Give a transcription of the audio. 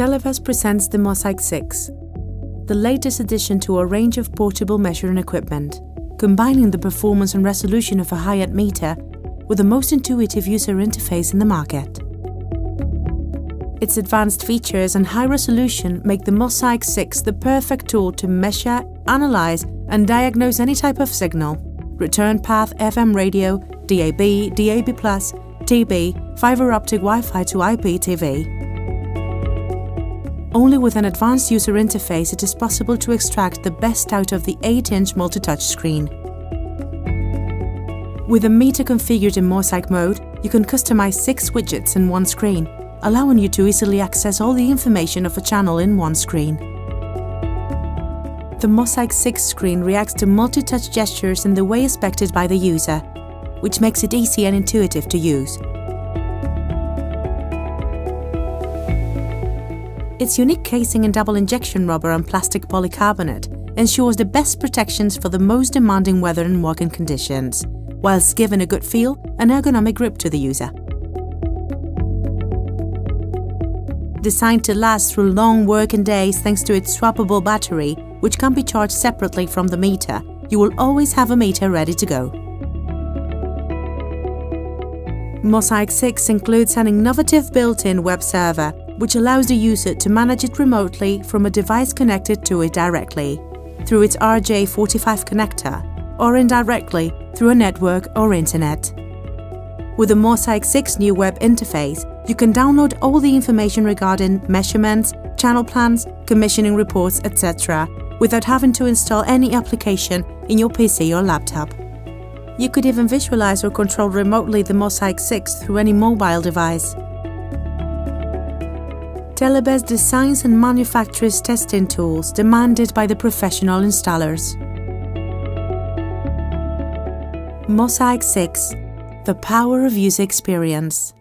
Televes presents the MOSAIQ6, the latest addition to a range of portable measuring equipment, combining the performance and resolution of a high-end meter with the most intuitive user interface in the market. Its advanced features and high resolution make the MOSAIQ6 the perfect tool to measure, analyze and diagnose any type of signal, return path FM radio, DAB, DAB+, TV, fiber optic Wi-Fi to IPTV. Only with an advanced user interface it is possible to extract the best out of the 8-inch multi-touch screen. With a meter configured in Mosaic mode, you can customize six widgets in one screen, allowing you to easily access all the information of a channel in one screen. The MOSAIQ6 screen reacts to multi-touch gestures in the way expected by the user, which makes it easy and intuitive to use. Its unique casing and double injection rubber and plastic polycarbonate ensures the best protections for the most demanding weather and working conditions, whilst giving a good feel and ergonomic grip to the user. Designed to last through long working days thanks to its swappable battery, which can be charged separately from the meter, you will always have a meter ready to go. MOSAIQ6 includes an innovative built-in web server which allows the user to manage it remotely from a device connected to it directly, through its RJ45 connector, or indirectly through a network or internet. With the MOSAIQ6 new web interface, you can download all the information regarding measurements, channel plans, commissioning reports, etc. without having to install any application in your PC or laptop. You could even visualize or control remotely the MOSAIQ6 through any mobile device. Televes designs and manufactures testing tools demanded by the professional installers. MOSAIQ6 The Power of User Experience